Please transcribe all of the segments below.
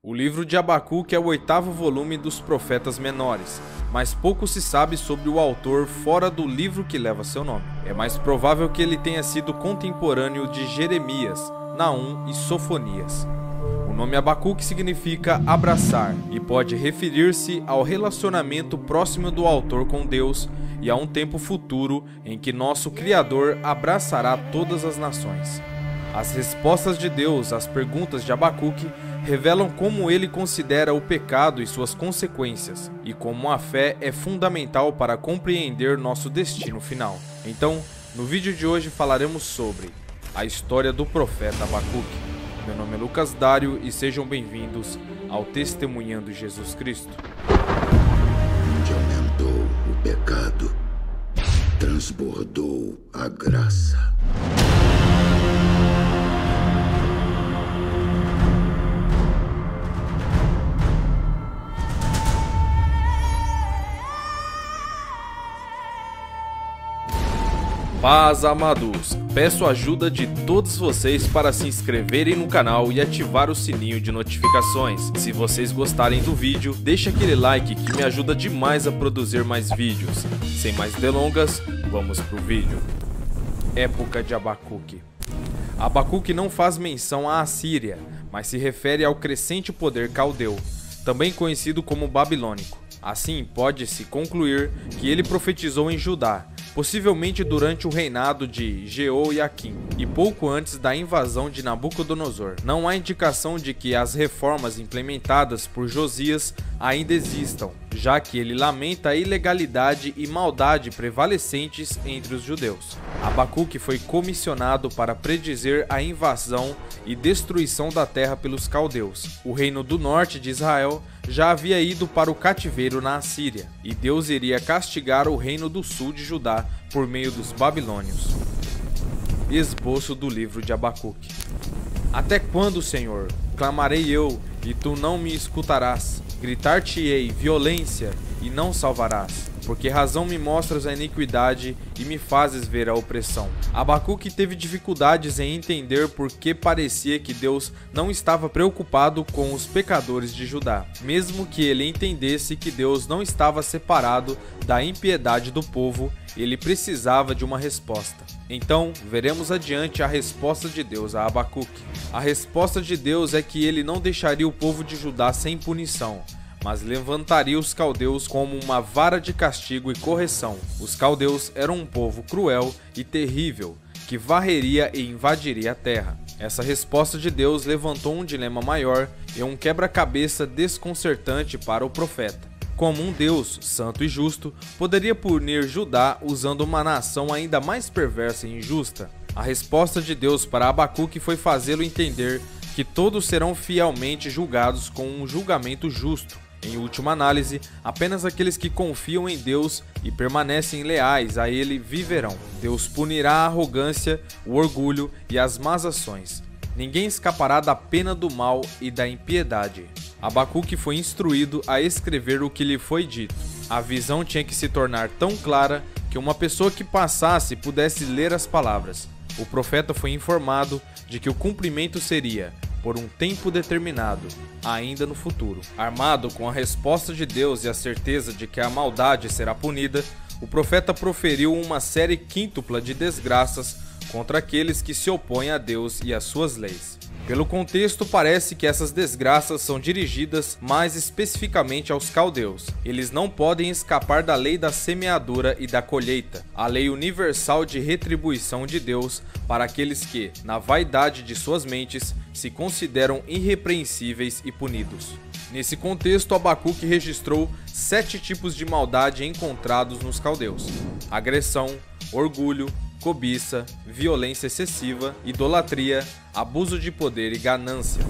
O livro de Abacuque é o oitavo volume dos profetas menores, mas pouco se sabe sobre o autor fora do livro que leva seu nome. É mais provável que ele tenha sido contemporâneo de Jeremias, Naum e Sofonias. O nome Abacuque significa abraçar e pode referir-se ao relacionamento próximo do autor com Deus e a um tempo futuro em que nosso Criador abraçará todas as nações. As respostas de Deus às perguntas de Abacuque revelam como ele considera o pecado e suas consequências, e como a fé é fundamental para compreender nosso destino final. Então, no vídeo de hoje falaremos sobre a história do profeta Abacuque. Meu nome é Lucas Dário e sejam bem-vindos ao Testemunhando Jesus Cristo. Onde aumentou o pecado, transbordou a graça. Paz amados, peço a ajuda de todos vocês para se inscreverem no canal e ativar o sininho de notificações. Se vocês gostarem do vídeo, deixe aquele like que me ajuda demais a produzir mais vídeos. Sem mais delongas, vamos pro vídeo. Época de Abacuque Abacuque não faz menção à Assíria, mas se refere ao crescente poder caldeu, também conhecido como babilônico. Assim, pode-se concluir que ele profetizou em Judá, possivelmente durante o reinado de Jeoiaquim e pouco antes da invasão de Nabucodonosor. Não há indicação de que as reformas implementadas por Josias ainda existam, já que ele lamenta a ilegalidade e maldade prevalecentes entre os judeus. Abacuque foi comissionado para predizer a invasão e destruição da terra pelos caldeus. O reino do norte de Israel já havia ido para o cativeiro na Assíria, e Deus iria castigar o reino do sul de Judá por meio dos babilônios. Esboço do livro de Abacuque. Até quando, Senhor, clamarei eu, e tu não me escutarás? Gritar-te-ei violência, e não salvarás porque razão me mostras a iniquidade e me fazes ver a opressão. Abacuque teve dificuldades em entender por que parecia que Deus não estava preocupado com os pecadores de Judá, mesmo que ele entendesse que Deus não estava separado da impiedade do povo, ele precisava de uma resposta. Então, veremos adiante a resposta de Deus a Abacuque. A resposta de Deus é que ele não deixaria o povo de Judá sem punição, mas levantaria os caldeus como uma vara de castigo e correção. Os caldeus eram um povo cruel e terrível, que varreria e invadiria a terra. Essa resposta de Deus levantou um dilema maior e um quebra-cabeça desconcertante para o profeta. Como um Deus santo e justo poderia punir Judá usando uma nação ainda mais perversa e injusta? A resposta de Deus para Abacuque foi fazê-lo entender que todos serão fielmente julgados com um julgamento justo. Em última análise, apenas aqueles que confiam em Deus e permanecem leais a Ele viverão. Deus punirá a arrogância, o orgulho e as más ações. Ninguém escapará da pena do mal e da impiedade. Abacuque foi instruído a escrever o que lhe foi dito. A visão tinha que se tornar tão clara que uma pessoa que passasse pudesse ler as palavras. O profeta foi informado de que o cumprimento seria por um tempo determinado, ainda no futuro. Armado com a resposta de Deus e a certeza de que a maldade será punida, o profeta proferiu uma série quíntupla de desgraças contra aqueles que se opõem a Deus e às suas leis. Pelo contexto, parece que essas desgraças são dirigidas mais especificamente aos caldeus. Eles não podem escapar da lei da semeadura e da colheita, a lei universal de retribuição de Deus para aqueles que, na vaidade de suas mentes, se consideram irrepreensíveis e punidos. Nesse contexto, Abacuque registrou sete tipos de maldade encontrados nos caldeus: agressão, orgulho, cobiça, violência excessiva, idolatria, abuso de poder e ganância.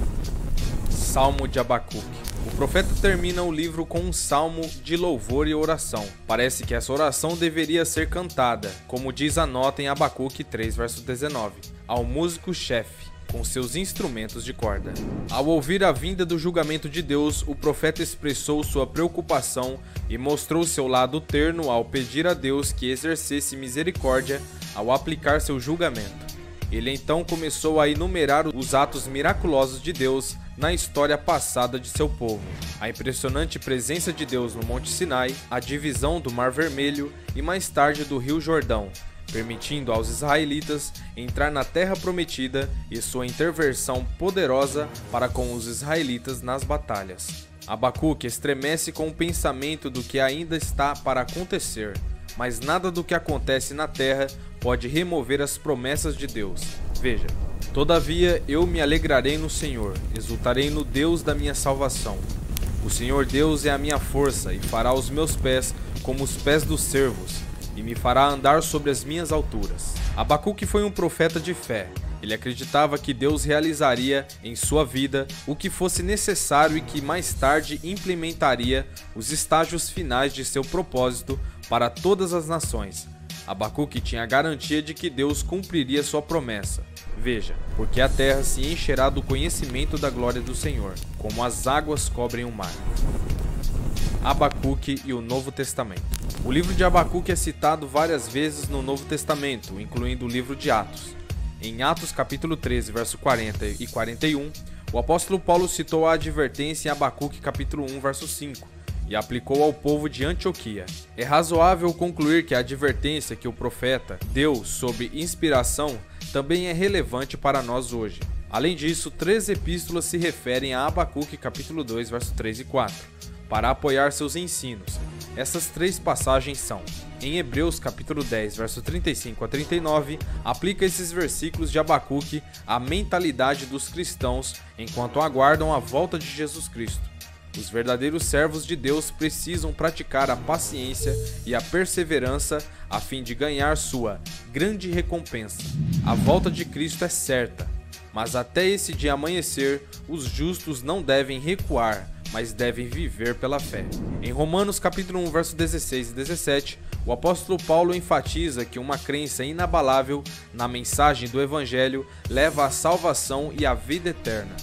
Salmo de Abacuque. O profeta termina o livro com um salmo de louvor e oração. Parece que essa oração deveria ser cantada, como diz a nota em Abacuque 3, verso 19, ao músico-chefe com seus instrumentos de corda. Ao ouvir a vinda do julgamento de Deus, o profeta expressou sua preocupação e mostrou seu lado terno ao pedir a Deus que exercesse misericórdia ao aplicar seu julgamento. Ele então começou a enumerar os atos miraculosos de Deus na história passada de seu povo. A impressionante presença de Deus no Monte Sinai, a divisão do Mar Vermelho e mais tarde do Rio Jordão, permitindo aos israelitas entrar na terra prometida e sua intervenção poderosa para com os israelitas nas batalhas. Abacuque estremece com o pensamento do que ainda está para acontecer, mas nada do que acontece na terra pode remover as promessas de Deus. Veja, Todavia eu me alegrarei no Senhor, exultarei no Deus da minha salvação. O Senhor Deus é a minha força e fará os meus pés como os pés dos servos, e me fará andar sobre as minhas alturas. Abacuque foi um profeta de fé. Ele acreditava que Deus realizaria em sua vida o que fosse necessário e que mais tarde implementaria os estágios finais de seu propósito para todas as nações. Abacuque tinha a garantia de que Deus cumpriria sua promessa. Veja, porque a terra se encherá do conhecimento da glória do Senhor, como as águas cobrem o mar. Abacuque e o Novo Testamento. O livro de Abacuque é citado várias vezes no Novo Testamento, incluindo o livro de Atos. Em Atos capítulo 13, verso 40 e 41, o apóstolo Paulo citou a advertência em Abacuque capítulo 1, verso 5, e aplicou ao povo de Antioquia. É razoável concluir que a advertência que o profeta deu sob inspiração também é relevante para nós hoje. Além disso, três epístolas se referem a Abacuque capítulo 2, verso 3 e 4, para apoiar seus ensinos. Essas três passagens são: em Hebreus capítulo 10, verso 35 a 39, aplica esses versículos de Abacuque à mentalidade dos cristãos enquanto aguardam a volta de Jesus Cristo. Os verdadeiros servos de Deus precisam praticar a paciência e a perseverança a fim de ganhar sua grande recompensa. A volta de Cristo é certa, mas até esse dia amanhecer, os justos não devem recuar, mas devem viver pela fé. Em Romanos capítulo 1, verso 16 e 17, o apóstolo Paulo enfatiza que uma crença inabalável na mensagem do evangelho leva à salvação e à vida eterna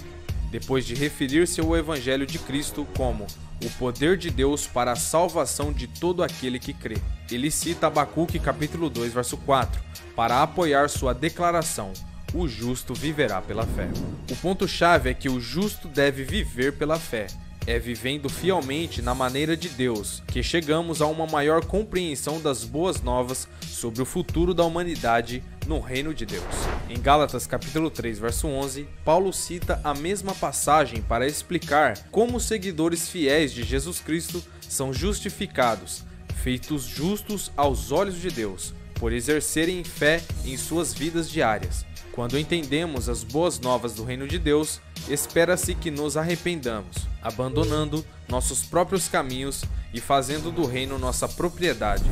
depois de referir-se ao Evangelho de Cristo como o poder de Deus para a salvação de todo aquele que crê. Ele cita Abacuque capítulo 2, verso 4, para apoiar sua declaração: o justo viverá pela fé. O ponto-chave é que o justo deve viver pela fé. É vivendo fielmente na maneira de Deus que chegamos a uma maior compreensão das boas novas sobre o futuro da humanidade no reino de Deus. Em Gálatas capítulo 3, verso 11, Paulo cita a mesma passagem para explicar como os seguidores fiéis de Jesus Cristo são justificados, feitos justos aos olhos de Deus, por exercerem fé em suas vidas diárias. Quando entendemos as boas novas do reino de Deus, espera-se que nos arrependamos, abandonando nossos próprios caminhos e fazendo do reino nossa propriedade.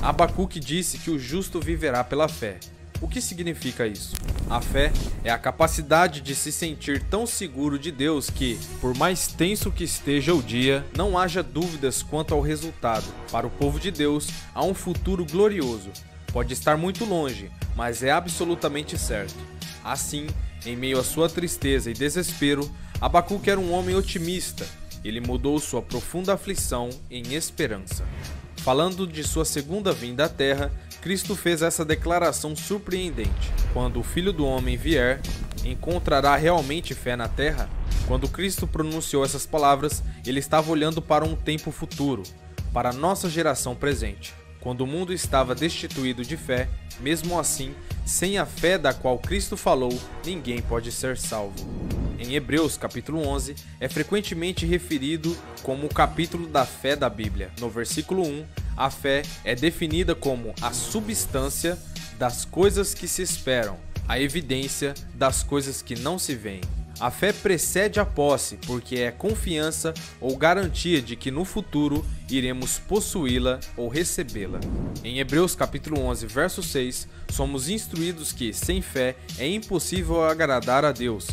Abacuque disse que o justo viverá pela fé. O que significa isso? A fé é a capacidade de se sentir tão seguro de Deus que, por mais tenso que esteja o dia, não haja dúvidas quanto ao resultado. Para o povo de Deus, há um futuro glorioso. Pode estar muito longe, mas é absolutamente certo. Assim, em meio à sua tristeza e desespero, Abacuque era um homem otimista. Ele mudou sua profunda aflição em esperança. Falando de sua segunda vinda à Terra, Cristo fez essa declaração surpreendente: Quando o Filho do Homem vier, encontrará realmente fé na Terra? Quando Cristo pronunciou essas palavras, ele estava olhando para um tempo futuro, para nossa geração presente. Quando o mundo estava destituído de fé, mesmo assim, sem a fé da qual Cristo falou, ninguém pode ser salvo. Em Hebreus capítulo 11, é frequentemente referido como o capítulo da fé da Bíblia. No versículo 1, a fé é definida como a substância das coisas que se esperam, a evidência das coisas que não se veem. A fé precede a posse, porque é confiança ou garantia de que no futuro iremos possuí-la ou recebê-la. Em Hebreus capítulo 11, verso 6, somos instruídos que sem fé é impossível agradar a Deus,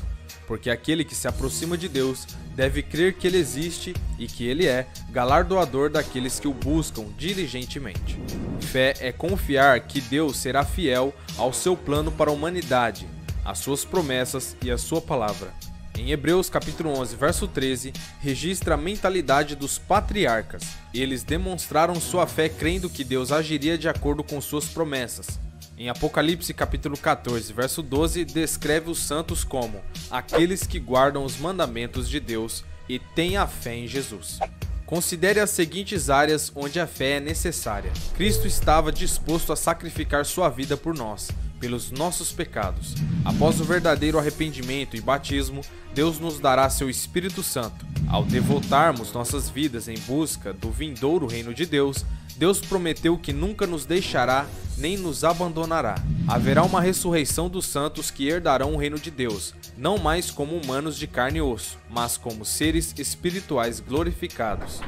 porque aquele que se aproxima de Deus deve crer que ele existe e que ele é galardoador daqueles que o buscam diligentemente. Fé é confiar que Deus será fiel ao seu plano para a humanidade as suas promessas e a sua palavra. Em Hebreus capítulo 11, verso 13, registra a mentalidade dos patriarcas. Eles demonstraram sua fé crendo que Deus agiria de acordo com suas promessas. Em Apocalipse capítulo 14, verso 12, descreve os santos como aqueles que guardam os mandamentos de Deus e têm a fé em Jesus. Considere as seguintes áreas onde a fé é necessária. Cristo estava disposto a sacrificar sua vida por nós, pelos nossos pecados. Após o verdadeiro arrependimento e batismo, Deus nos dará seu Espírito Santo. Ao devotarmos nossas vidas em busca do vindouro reino de Deus, Deus prometeu que nunca nos deixará nem nos abandonará. Haverá uma ressurreição dos santos que herdarão o reino de Deus, não mais como humanos de carne e osso, mas como seres espirituais glorificados.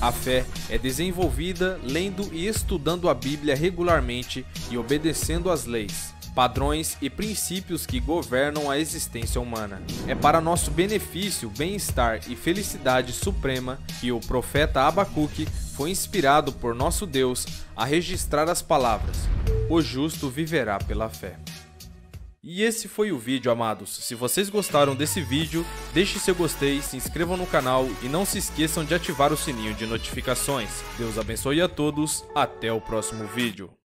A fé é desenvolvida lendo e estudando a Bíblia regularmente e obedecendo às leis padrões e princípios que governam a existência humana. É para nosso benefício, bem-estar e felicidade suprema que o profeta Abacuque foi inspirado por nosso Deus a registrar as palavras: O justo viverá pela fé. E esse foi o vídeo, amados. Se vocês gostaram desse vídeo, deixe seu gostei, se inscrevam no canal e não se esqueçam de ativar o sininho de notificações. Deus abençoe a todos, até o próximo vídeo.